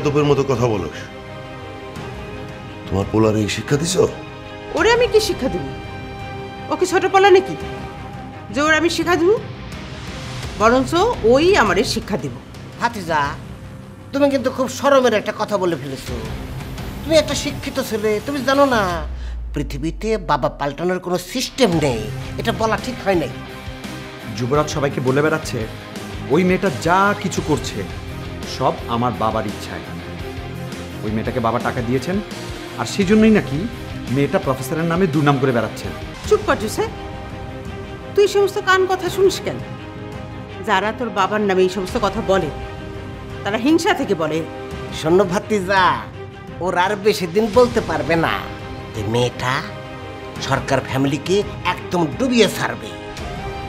বিয়াদবের মতো কথা বলস তোমার পোলার এই শিক্ষা দিছ? ওরে আমি কি শিক্ষা দেব? ওকে ছোট পলা নাকি? যে ওর আমি শিক্ষা দেব? বরঞ্চ ওই আমারে শিক্ষা দিব। হাতিজা তুমি কিন্তু খুব সরমের একটা কথা বলে ফেলেছো। তুমি একটা শিক্ষিত ছেলে তুমি জানো না পৃথিবীতে বাবা পাল্টানোর কোনো সিস্টেম নেই। এটা বলা ঠিক হয় নাই। যুবরাজ সবাইকে বলে বেড়াচ্ছে ওই মেয়েটা যা কিছু করছে সব আমার বাবার ইচ্ছায়। ওই মেয়েটাকে বাবা টাকা দিয়েছেন আর সেই জন্যই নাকি মেয়েটা প্রফেসরের নামে দুর্নাম করে বেড়াচ্ছেন। চুপ কর জোসে। তুই সমস্ত কান কথা শুনিস কেন? যারা তোর বাবার নামে এই সমস্ত কথা বলে তারা হিংসা থেকে বলে। শোনো ভাতিজা ওর আর বেশি দিন বলতে পারবে না। যে মেয়েটা সরকার ফ্যামিলিকে একদম ডুবিয়ে ছাড়বে।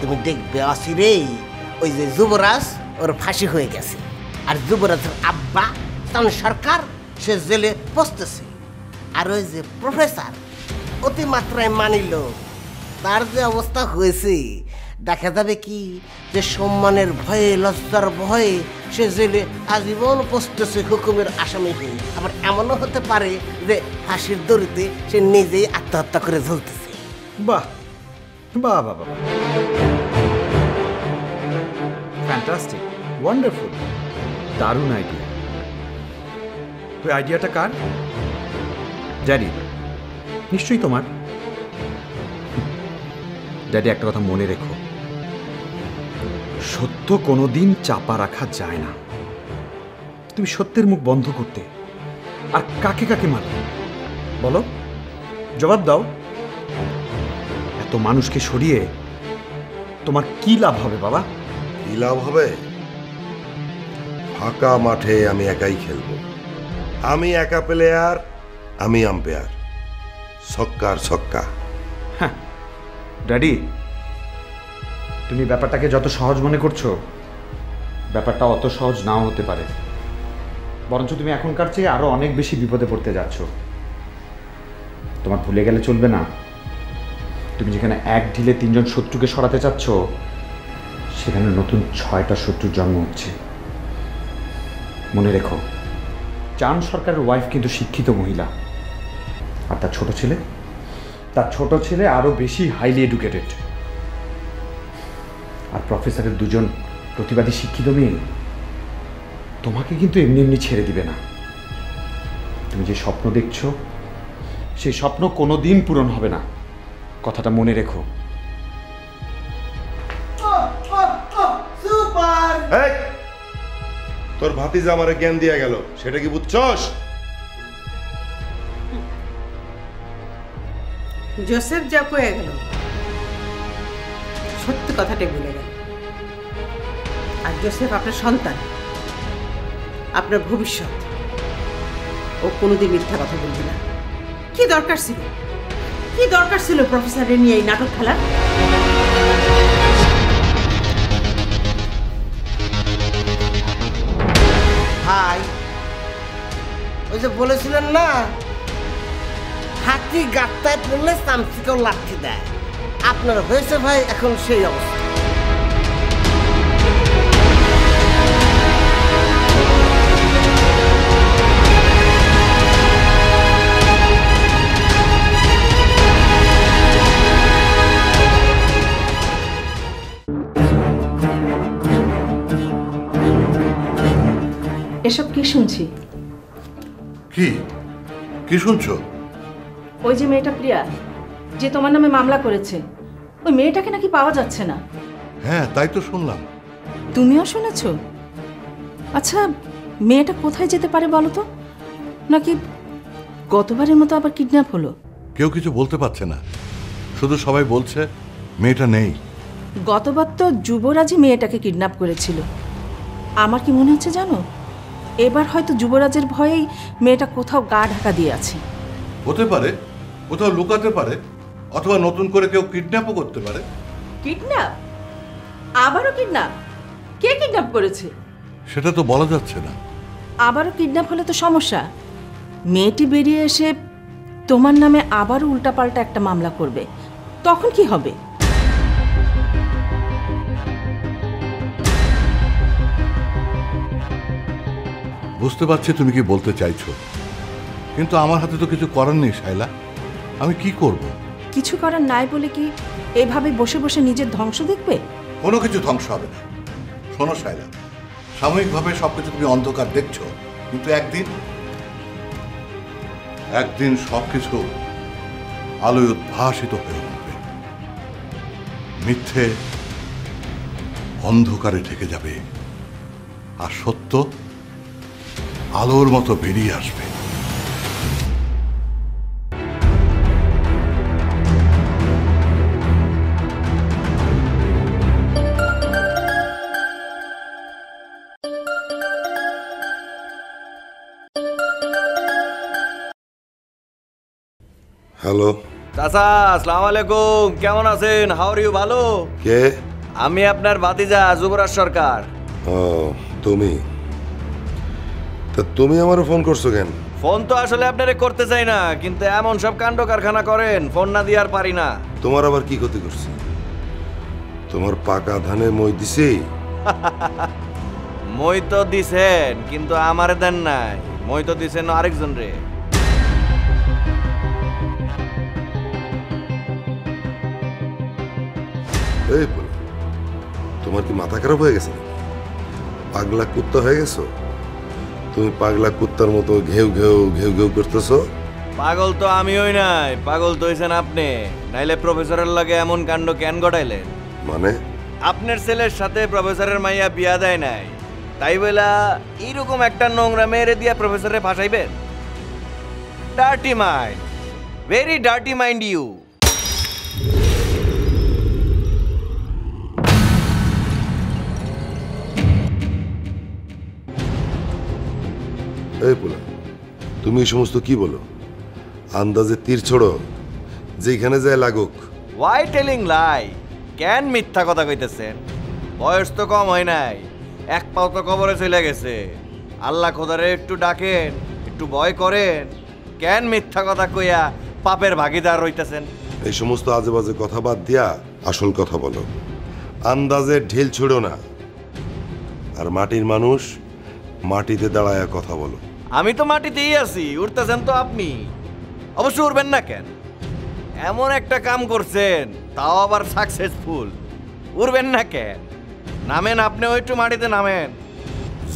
তুমি দেখবে অসিরেই ওই যে যুবরাজ ওর ফাঁসি হয়ে গেছে। আর যুবরাজের আব্বা তার সরকার, সে জেলে বসতেছে। আর ওই যে প্রফেসর অতিমাত্রায় মানিল তার যে অবস্থা হয়েছে, দেখা যাবে কি যে সম্মানের ভয়ে, লজ্জার ভয়ে সে জেলে আজীবন পচতেছে হুকুমের আসামি হয়ে। আবার এমনও হতে পারে যে ফাঁসির দড়িতে সে নিজেই আত্মহত্যা করে ঝুলতেছে বাহ বাহ বাহ বাহ। ফ্যান্টাস্টিক ওয়ান্ডারফুল দারুণ আইডিয়া ওই আইডিয়াটা কার? ড্যাডি। নিশ্চয়ই তোমার। ড্যাডি, একটা কথা মনে রেখো। সত্য কোনোদিন চাপা রাখা যায় না। তুমি সত্যের মুখ বন্ধ করতে। আর কাকে কাকে মারবে বলো। জবাব দাও। এত মানুষকে সরিয়ে তোমার কি লাভ হবে, বাবা? কি লাভ হবে? ফাঁকা মাঠে আমি একাই খেলব। আমি একা প্লেয়ার আমি আম্পায়ার ছক্কার ছক্কা। ড্যাডি তুমি ব্যাপারটাকে যত সহজ মনে করছ, ব্যাপারটা অত সহজ নাও হতে পারে। বরঞ্চ তুমি এখনকার চেয়ে আরও অনেক বেশি বিপদে পড়তে যাচ্ছ। তোমার ভুলে গেলে চলবে না। তুমি যেখানে এক ঢিলে তিনজন শত্রুকে সরাতে চাচ্ছ, সেখানে নতুন ছয়টা শত্রুর জন্ম হচ্ছে। মনে রেখো চান সরকারের ওয়াইফ কিন্তু শিক্ষিত মহিলা। আর তার ছোট ছেলে? তার ছোট ছেলে আরও বেশি হাইলি এডুকেটেড আর প্রফেসরের দুজন প্রতিবাদী শিক্ষিত মেয়ে? তোমাকে কিন্তু এমনি এমনি ছেড়ে দিবে না। তুমি যে স্বপ্ন দেখছ সেই স্বপ্ন কোনো দিন পূরণ হবে না। কথাটা মনে রেখো। সুপার এই, তোর ভাতিজা আমারে জ্ঞান দিয়ে গেল। সেটা কি বুঝছস? জোসেফ যা কয়ে গেল, সত্যি কথাটাই বলে গেল। আর জোসেফ আপনার সন্তান, আপনার ভবিষ্যৎ। ও কোনোদিন মিথ্যা কথা বলবে না। কি দরকার ছিল? কি দরকার ছিল প্রফেসরের নিয়ে এই নাটক খেলার? ওই যে বলেছিলেন না, হাতি গাত্তায় পড়লে চামচিকেও লাঠি দেয়। আপনার হয়েছে ভাই এখন সেই অবস্থা। এসব কি শুনছি? কি? কি শুনছো? ওই যে মেয়েটা প্রিয়া যে তোমার নামে মামলা করেছে ওই মেয়েটাকে নাকি পাওয়া যাচ্ছে না। হ্যাঁ তাই তো শুনলাম। তুমিও শুনেছ? আচ্ছা মেয়েটা কোথায় যেতে পারে বলো তো? নাকি গতবারের মতো আবার কিডন্যাপ হলো? কেউ কিছু বলতে পারছে না। শুধু সবাই বলছে মেয়েটা নেই। গতবার তো যুবরাজই মেয়েটাকে কিডন্যাপ করেছিল। আমার কি মনে হচ্ছে জানো? এবার হয়তো যুবরাজের ভয়েই মেয়েটা কোথাও গা ঢাকা দিয়ে আছে। হতে পারে কোথাও লুকাতে পারে অথবা নতুন করে কেউ কিডন্যাপও করতে পারে। কিডন্যাপ? আবারও কিডন্যাপ? কে কিডন্যাপ করেছে? সেটা তো বলা যাচ্ছে না। আবারও কিডন্যাপ হলে তো সমস্যা। মেয়েটি বেরিয়ে এসে তোমার নামে আবারও উল্টাপাল্টা একটা মামলা করবে। তখন কি হবে? বুঝতে পারছি তুমি কি বলতে চাইছো। কিন্তু আমার হাতে তো কিছু করার নেই শাইলা। আমি কি করব? কিছু করার নাই বলে কি এভাবে বসে বসে নিজের ধ্বংস দেখবে? কোনো কিছু ধ্বংস হবে না। শোনো শাইলা সাময়িকভাবে সবকিছু তুমি অন্ধকার দেখছ কিন্তু একদিন একদিন সবকিছু আলোয় উদ্ভাসিত হয়ে উঠবে। মিথ্যে অন্ধকারে ঢেকে যাবে। আর সত্য আলোর মতো বেরিয়ে আসবে। হ্যালো। চাচা আসসালামু আলাইকুম। কেমন আছেন? হাওর ইউ ভালো? কে? আমি আপনার ভাতিজা যুবরাজ সরকার। ও তুমি? তা তুমি আমার ফোন করছ কেন? ফোন তো আসলে আপনারে করতে চাই না কিন্তু এমন সব কাণ্ড কারখানা করেন ফোন না দিয়ে আর পারি না। তোমার আবার কি ক্ষতি করছে? তোমার পাকা ধানে মই দিছি? মই তো দিছেন কিন্তু আমারে দেন নাই। মই তো দিছেন আরেকজন রে। এই বলো তোমার কি মাথা খারাপ হয়ে গেছে পাগলা কুত্তা হয়ে গেছো? তুমি পাগলা কুত্তার মতো ঘেউ ঘেউ ঘেউ ঘেউ করতেছো? পাগল তো আমি হই নাই পাগল তো হইছেন আপনি। নাইলে প্রফেসরের লাগে এমন কাণ্ড কেন ঘটাইলেন? মানে? আপনার ছেলের সাথে প্রফেসরের মাইয়া বিয়া দেয় নাই। তাই বলা এইরকম একটা নোংরা মেয়েরে দিয়া প্রফেসরে ফাঁসাইবেন? Dirty mind very dirty mind you এই পোলা তুমি এই সমস্ত কি বলো? আন্দাজে তীর ছোড়ো যেখানে যায় লাগুক। ওয়াই টেলিং লাই কেন মিথ্যা কথা কইতেছেন? বয়স তো কম হয় নাই এক পাও তো কবরে চলে গেছে। আল্লাহ খোদারে একটু ডাকেন একটু ভয় করেন। কেন মিথ্যা কথা কইয়া পাপের ভাগিদার হইতেছেন? এই সমস্ত আজে বাজে কথা বাদ দিয়া আসল কথা বলো। আন্দাজে ঢিল ছুড়ো না। আর মাটির মানুষ মাটিতে দাঁড়ায় কথা বলো। আমি তো মাটিতেই আছি উঠতেছেন তো আপনি। অবশ্য উঠবেন না কেন? এমন একটা কাম করছেন তাও আবার সাকসেসফুল উঠবেন না কেন? নামেন আপনিও একটু মাটিতে নামেন।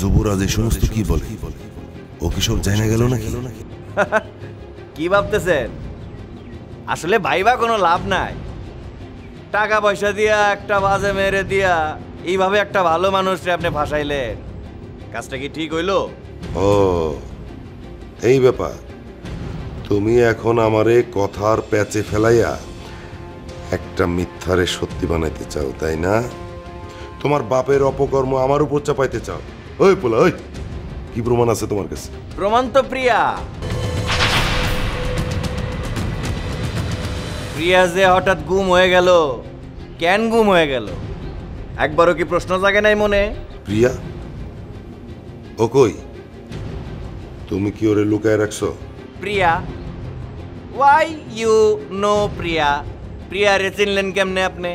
যুবরাজ এই সমস্ত কি বলে? ও কি সব জানা গেল নাকি? কি ভাবতেছেন? আসলে ভাইবা কোনো লাভ নাই। টাকা পয়সা দিয়া একটা বাজে মেরে দিয়া এইভাবে একটা ভালো মানুষকে আপনি ফাঁসাইলেন। কাজটা কি ঠিক হইল? ও এই ব্যাপার। তুমি এখন আমারে কথার প্যাচে ফেলাইয়া একটা মিথ্যারে সত্যি বানাইতে চাও তাই না? তোমার বাপের অপকর্ম আমার উপর চাপাইতে চাও। ওই পোলা ওই! কি প্রমাণ আছে তোমার কাছে? প্রমাণ তো প্রিয়া। প্রিয়া যে হঠাৎ গুম হয়ে গেল কেন গুম হয়ে গেল? একবারও কি প্রশ্ন জাগে নাই মনে? প্রিয়া? ও কই? তুমি কি ওরে লুকায় রাখছো? Priya why you know Priya? Priya রে চিনলেন কেমনে আপনি?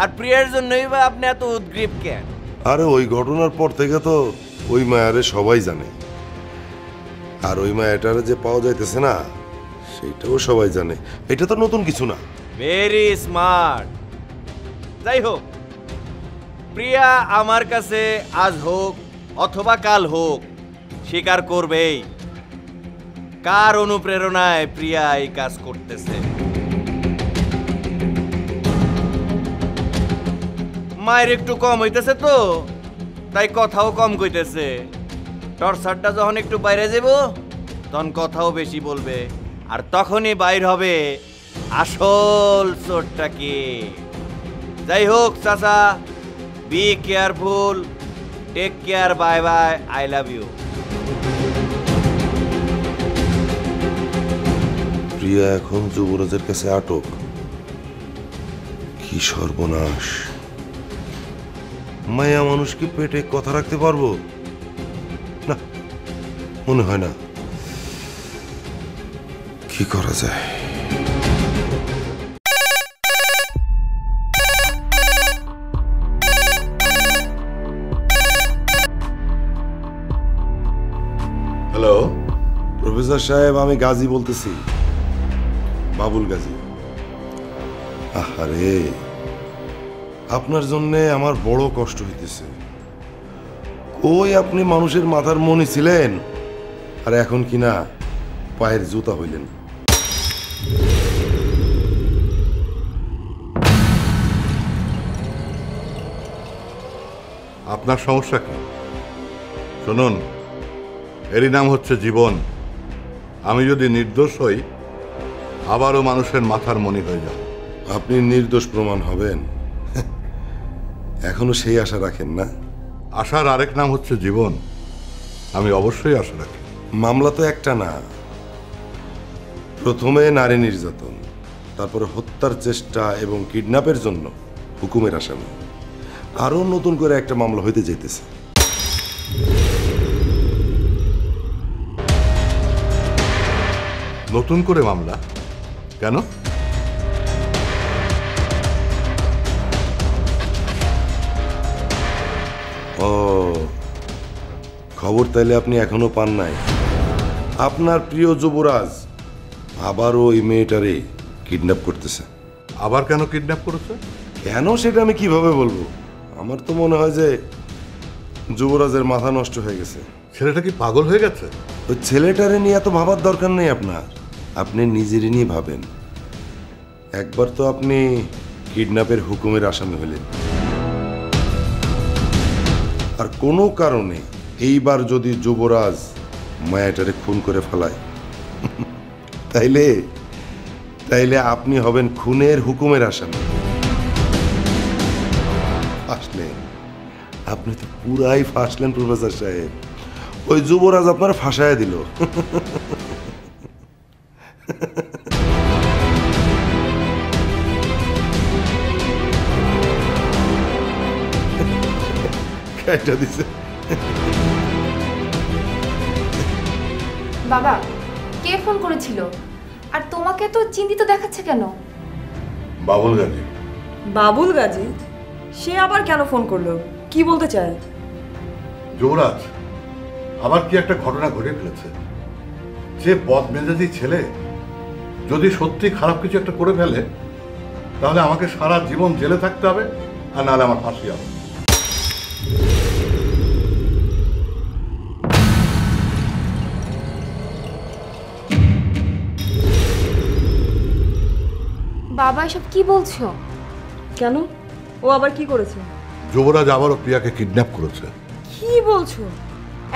আর প্রিয়ার জন্যই বা আপনি এত উদ্গ্রীব কেন? আরে ওই ঘটনার পর থেকে তো ওই মায়ারে সবাই জানে। আর ওই মায়াটারে যে পাওয়া যাইতেছে না সেটাও সবাই জানে। এটা তো নতুন কিছু না। ভেরি স্মার্ট যাই হোক প্রিয়া আমার কাছে আজ হোক অথবা কাল হোক স্বীকার করবেই। কার অনুপ্রেরণায় প্রিয়া এই কাজ করতেছে? মায়ের একটু কম হইতেছে তো, তাই কথাও কম কইতেছে। টর্চারটা যখন একটু বাইরে যাব, তখন কথাও বেশি বলবে, আর তখনই বাইর হবে আসল চোরটা কি? যাই হোক, চাচা be careful take care bye bye I love you Priya এখন যুবরাজের কাছে আটক। কি সর্বনাশ। মায়া মানুষ কি পেটে কথা রাখতে পারব? না মনে হয় না। কি করা যায়? হ্যালো প্রফেসর সাহেব আমি গাজী বলতেছি। বাবুল গাজী। আহারে, আপনার জন্য আমার বড় কষ্ট হইতেছে। ওই আপনি মানুষের মাথার মনি ছিলেন? আর এখন কিনা পায়ের জুতা হইলেন। আপনার সমস্যা কি? শুনুন, এরই নাম হচ্ছে জীবন। আমি যদি নির্দোষ হই আবারও মানুষের মাথার মনি হয়ে যাব। আপনি নির্দোষ প্রমাণ হবেন। এখনও সেই আশা রাখেন না? আশার আরেক নাম হচ্ছে জীবন। আমি অবশ্যই আশা রাখি। মামলা তো একটা না। প্রথমে নারী নির্যাতন তারপরে হত্যার চেষ্টা এবং কিডন্যাপের জন্য হুকুমের আসামি। আরও নতুন করে একটা মামলা হইতে যেতেছে নতুন করে মামলা? কেন? ও খবর তাইলে আপনি এখনও পান নাই। আপনার প্রিয় যুবরাজ আবারও ওই মেয়েটারে কিডন্যাপ করতেছে। আবার কেন কিডন্যাপ করেছে? কেন সেটা আমি কীভাবে বলব? আমার তো মনে হয় যে যুবরাজের মাথা নষ্ট হয়ে গেছে। ছেলেটা কি পাগল হয়ে গেছে? ওই ছেলেটারে নিয়ে এত ভাবার দরকার নেই আপনার। আপনি নিজেরই নিয়ে ভাবেন। একবার তো আপনি কিডন্যাপের হুকুমের আসামি হলেন। আর কোনো কারণে এইবার যদি যুবরাজ মায়াটারে খুন করে ফেলায়, তাইলে তাইলে আপনি হবেন খুনের হুকুমের আসামি। ফাঁসলেন আপনি তো পুরাই ফাঁসলেন প্রফেসর সাহেব। ওই যুবরাজ আপনার ফাঁসায় দিল। কেটে দিছে বাবা কে ফোন করেছিল? আর তোমাকে তো চিন্তিত দেখাচ্ছে কেন? বাবুল গাজী। বাবুল গাজী? সে আবার কেন ফোন করল? কি বলতে চায়? যুবরাজ আবার কি একটা ঘটনা ঘটে ফেলেছে? যে বদমেজাজি ছেলে যদি সত্যি খারাপ কিছু একটা করে ফেলে তাহলে আমাকে সারা জীবন জেলে থাকতে হবে আর নাহলে আমার ফাঁসি হবে। বাবা এসব কি বলছো? কেন? ও আবার কি করেছে? যুবরাজ আবারও প্রিয়াকে কিডন্যাপ করেছে। কি বলছো?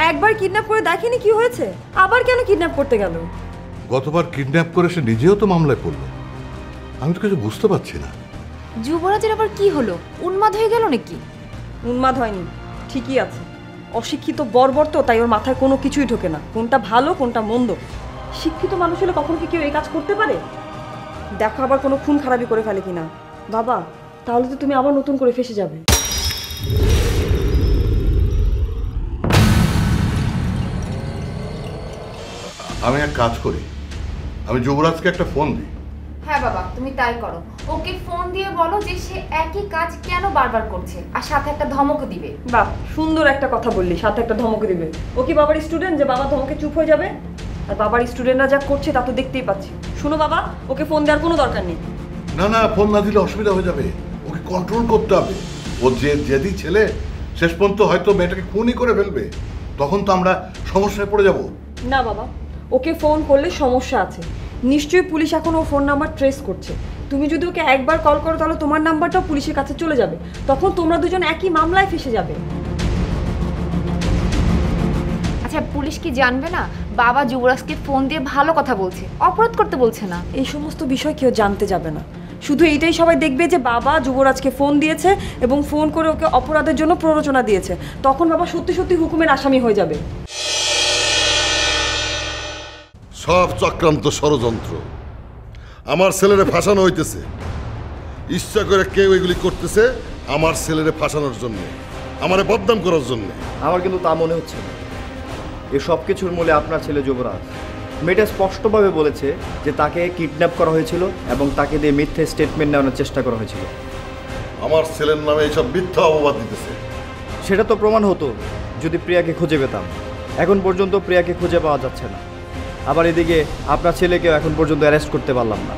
একবার কিডন্যাপ করে দেখেনি কি হয়েছে? আবার কেন কিডন্যাপ করতে গেল? গতবার কিডন্যাপ করে সে নিজেও তো মামলায় পড়ল। আমি তো কিছু বুঝতে পারছি না। যুবরাজের আবার কি হলো? উন্মাদ হয়ে গেল নাকি? উন্মাদ হয়নি ঠিকই আছে। অশিক্ষিত বর্বর তো তাই ওর মাথায় কোনো কিছুই ঢোকে না। কোনটা ভালো কোনটা মন্দ। শিক্ষিত মানুষ হলে কখনো কি কেউ এই কাজ করতে পারে? দেখো আবার কোনো খুন খারাপি করে ফেলে কিনা। বাবা তাহলে তো তুমি আবার নতুন করে ফেসে যাবে। আমি এক কাজ করি। আমি যুবরাজকে একটা ফোন দিই। হ্যাঁ বাবা তুমি তাই করো। ওকে ফোন দিয়ে বলো যে সে একই কাজ কেন বারবার করছে আর সাথে একটা ধমকও দিবে। বাহ সুন্দর একটা কথা বললি সাথে একটা ধমক দিবে। ও কি বাবার স্টুডেন্ট যে বাবা ধমকে চুপ হয়ে যাবে? আর বাবার স্টুডেন্টরা যা করছে তা তো দেখতেই পাচ্ছি। শুনো বাবা ওকে ফোন দেওয়ার কোনো দরকার নেই। না না ফোন না দিলে অসুবিধা হয়ে যাবে। ওকে কন্ট্রোল করতে হবে। ও যে যেদি ছেলে শেষ পর্যন্ত হয়তো মেয়েটাকে খুনই করে ফেলবে। তখন তো আমরা সমস্যায় পড়ে যাব। না বাবা ওকে ফোন করলে সমস্যা আছে। নিশ্চয়ই পুলিশ এখন ও ফোন নাম্বার ট্রেস করছে। তুমি যদি ওকে একবার কল করো তাহলে তোমার নাম্বারটাও পুলিশের কাছে চলে যাবে। তখন তোমরা দুজন একই মামলায় ফেসে যাবে। আচ্ছা পুলিশ কি জানবে না? বাবা যুবরাজকে ফোন দিয়ে ভালো কথা বলছে অপরাধ করতে বলছে না। এই সমস্ত বিষয় কেউ জানতে যাবে না। শুধু এইটাই সবাই দেখবে যে বাবা যুবরাজকে ফোন দিয়েছে এবং ফোন করে ওকে অপরাধের জন্য প্ররোচনা দিয়েছে। তখন বাবা সত্যি সত্যি হুকুমের আসামি হয়ে যাবে। সব চক্রান্ত ষড়যন্ত্র। আমার ছেলেরে ফাঁসানো হইতেছে। ইচ্ছা করে কেউ এগুলি করতেছে আমার ছেলেরে ফাঁসানোর জন্য আমারে বদনাম করার জন্য। আমার কিন্তু তা মনে হচ্ছে না। এ সব কিছুর মূলে আপনার ছেলে যুবরাজ। মেয়েটা স্পষ্টভাবে বলেছে যে তাকে কিডন্যাপ করা হয়েছিল এবং তাকে দিয়ে মিথ্যে স্টেটমেন্ট নেওয়ানোর চেষ্টা করা হয়েছিল। আমার ছেলের নামে এইসব মিথ্যা অপবাদ দিতেছে। সেটা তো প্রমাণ হতো যদি প্রিয়াকে খুঁজে পেতাম। এখন পর্যন্ত প্রিয়াকে খুঁজে পাওয়া যাচ্ছে না। আবার এদিকে আপনার ছেলেকেও এখন পর্যন্ত অ্যারেস্ট করতে পারলাম না।